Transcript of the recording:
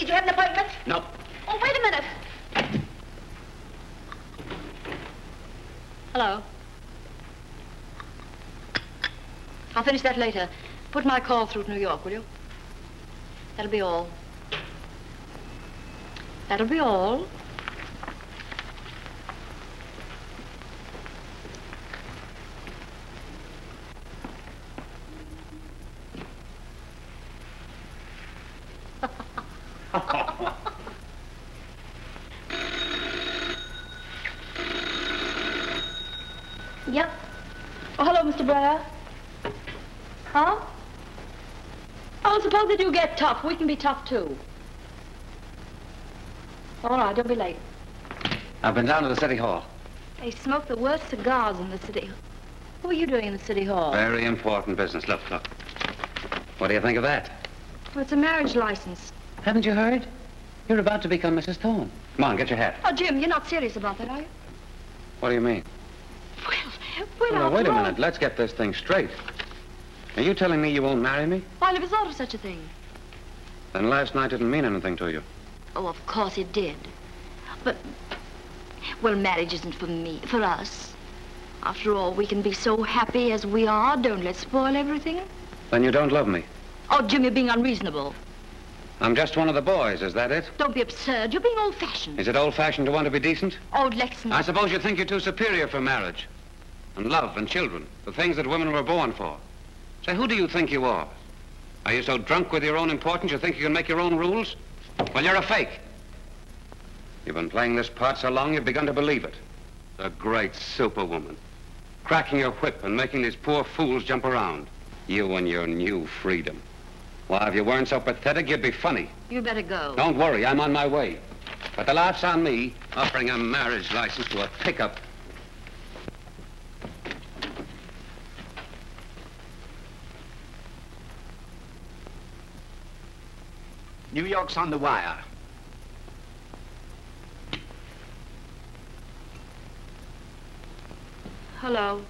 Did you have an appointment? No. Oh, wait a minute. Hello. I'll finish that later. Put my call through to New York, will you? That'll be all. That'll be all. Yep. Oh, hello, Mr. Blair. Huh? Oh, suppose they do get tough. We can be tough, too. All right, don't be late. I've been down to the city hall. They smoke the worst cigars in the city. What were you doing in the city hall? Very important business. Look, look. What do you think of that? Well, it's a marriage license. Haven't you heard? You're about to become Mrs. Thorne. Come on, get your hat. Oh, Jim, you're not serious about that, are you? What do you mean? Well, well, Now, wait a minute. Let's get this thing straight. Are you telling me you won't marry me? I never thought of such a thing. Then last night didn't mean anything to you. Oh, of course it did. But, well, marriage isn't for me, for us. After all, we can be so happy as we are. Don't let's spoil everything. Then you don't love me. Oh, Jim, you're being unreasonable. I'm just one of the boys, is that it? Don't be absurd. You're being old-fashioned. Is it old-fashioned to want to be decent? Old Lexington. I suppose you think you're too superior for marriage. And love and children, the things that women were born for. Say, who do you think you are? Are you so drunk with your own importance you think you can make your own rules? Well, you're a fake. You've been playing this part so long you've begun to believe it. The great superwoman. Cracking your whip and making these poor fools jump around. You and your new freedom. Why, if you weren't so pathetic, you'd be funny. You better go. Don't worry, I'm on my way. But the laugh's on me, offering a marriage license to a pickup. New York's on the wire. Hello.